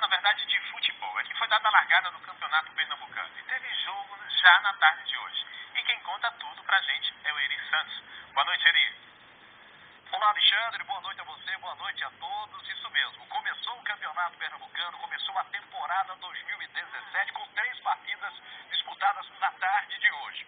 na verdade, de futebol. É que foi dada a largada do Campeonato Pernambucano. E teve jogo já na tarde de hoje. E quem conta tudo pra gente é o Eri Santos. Boa noite, Eri. Olá, Alexandre. Boa noite a você, boa noite a todos. Isso mesmo. Começou o Campeonato Pernambucano, começou a temporada 2017 com três partidas disputadas na tarde de hoje.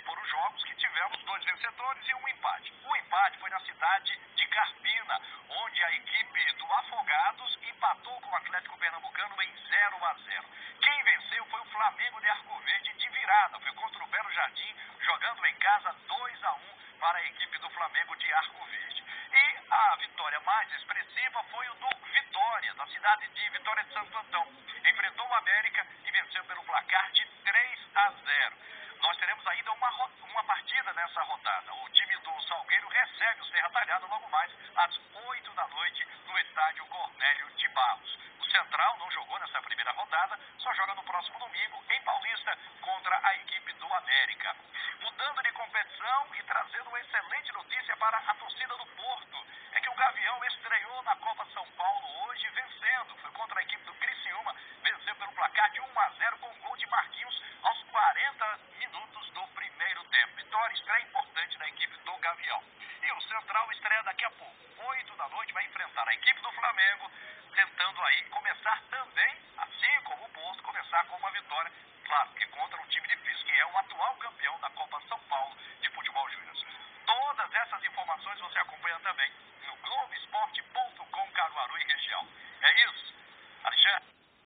E foram jogos que tivemos dois vencedores e um empate. O empate foi na cidade de Carpina, onde a equipe do Afogados empatou com o Atlético Pernambucano em 0 a 0. Quem venceu foi o Flamengo de Arco Verde de virada, foi contra o Belo Jardim, jogando em casa 2 a 1 para a equipe do Flamengo de Arco Verde. E a vitória mais expressiva foi o do Vitória, da cidade de Vitória de Santo Antão. Enfrentou o América e venceu pelo placar de 3 a 0. Nós teremos ainda uma, uma partida nessa rodada. O time do Salgueiro recebe o Serra Talhada logo mais às 8 da noite no estádio Cornélio de Barros. O Central não jogou nessa primeira rodada, só joga no próximo domingo em Paulista contra a equipe do América. Mudando de competição e trazendo uma excelente notícia para a torcida do Porto, é que o Gavião estreou na Copa São Paulo hoje vencendo. Foi contra a equipe do Criciúma, venceu pelo placar de 1 a 0 com gol de Marquinhos aos 40 minutos do primeiro tempo. Vitória estreia importante da equipe do Gavião. E estreia daqui a pouco. 8 da noite vai enfrentar a equipe do Flamengo, tentando aí começar também, assim como o Porto, começar com uma vitória, claro, que